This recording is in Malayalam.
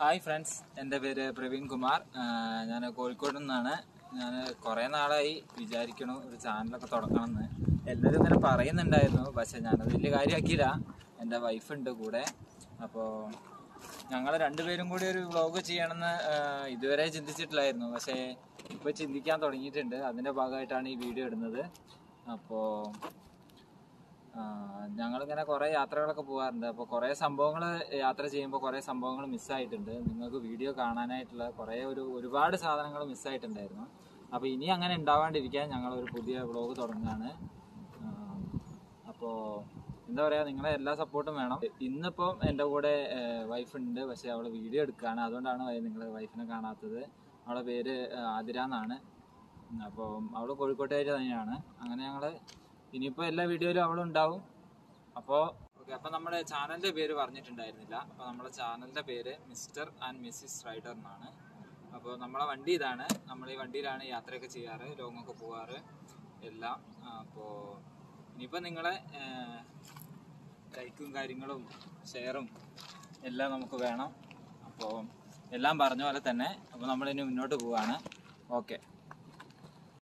ഹായ് ഫ്രണ്ട്സ് എന്റെ പേര് പ്രവീൺ കുമാർ. ഞാൻ കോഴിക്കോട് നിന്നാണ്. ഞാൻ കുറേ നാളായി വിചാരിക്കണു ഒരു ചാനലൊക്കെ തുടങ്ങണമെന്ന്. എല്ലാവരും ഇങ്ങനെ പറയുന്നുണ്ടായിരുന്നു പക്ഷെ ഞാനത് വലിയ കാര്യമാക്കിയില്ല. എന്റെ വൈഫുണ്ട് കൂടെ. അപ്പോൾ ഞങ്ങൾ രണ്ടുപേരും കൂടി ഒരു വ്ളോഗ് ചെയ്യണമെന്ന് ഇതുവരെ ചിന്തിച്ചിട്ടില്ലായിരുന്നു. പക്ഷേ ഇപ്പോൾ ചിന്തിക്കാൻ തുടങ്ങിയിട്ടുണ്ട്. അതിന്റെ ഭാഗമായിട്ടാണ് ഈ വീഡിയോ ഇടുന്നത്. അപ്പോൾ ഞങ്ങളിങ്ങനെ കുറേ യാത്രകളൊക്കെ പോകാറുണ്ട് അപ്പോൾ കുറേ സംഭവങ്ങൾ യാത്ര ചെയ്യുമ്പോൾ കുറേ സംഭവങ്ങൾ മിസ്സായിട്ടുണ്ട്. നിങ്ങൾക്ക് വീഡിയോ കാണാനായിട്ടുള്ള കുറേ ഒരു ഒരുപാട് സാധനങ്ങൾ മിസ്സായിട്ടുണ്ടായിരുന്നു. അപ്പോൾ ഇനി അങ്ങനെ ഉണ്ടാവാണ്ടിരിക്കാൻ ഞങ്ങൾ ഒരു പുതിയ വ്ളോഗ് തുടങ്ങുകയാണ്. അപ്പോൾ എന്താ പറയുക നിങ്ങളെ എല്ലാ സപ്പോർട്ടും വേണം. ഇന്നിപ്പം എന്റെ കൂടെ വൈഫുണ്ട് പക്ഷേ അവൾ വീഡിയോ എടുക്കുകയാണ് അതുകൊണ്ടാണ് നിങ്ങൾ വൈഫിനെ കാണാത്തത്. അവളെ പേര് ആതിരാന്നാണ് അപ്പോൾ അവൾ കോഴിക്കോട്ടുകാരി തന്നെയാണ്. അങ്ങനെ ഞങ്ങൾ ഇനിയിപ്പോൾ എല്ലാ വീഡിയോയിലും അവളുണ്ടാവും. അപ്പോൾ ഓക്കെ അപ്പോൾ നമ്മുടെ ചാനലിന്റെ പേര് പറഞ്ഞിട്ടുണ്ടായിരുന്നില്ല. അപ്പോൾ നമ്മുടെ ചാനലിന്റെ പേര് മിസ്റ്റർ ആൻഡ് മിസ്സിസ് റൈഡർ എന്നാണ്. അപ്പോൾ നമ്മളെ വണ്ടി ഇതാണ്. നമ്മൾ ഈ വണ്ടിയിലാണ് യാത്രയൊക്കെ ചെയ്യാറ് ലോങ്ങൊക്കെ പോകാറ് എല്ലാം. അപ്പോൾ ഇനിയിപ്പോൾ നിങ്ങളെ ലൈക്കും കാര്യങ്ങളും ഷെയറും എല്ലാം നമുക്ക് വേണം. അപ്പോൾ എല്ലാം പറഞ്ഞ പോലെ തന്നെ അപ്പോൾ നമ്മളിനി മുന്നോട്ട് പോവാണ്. ഓക്കെ.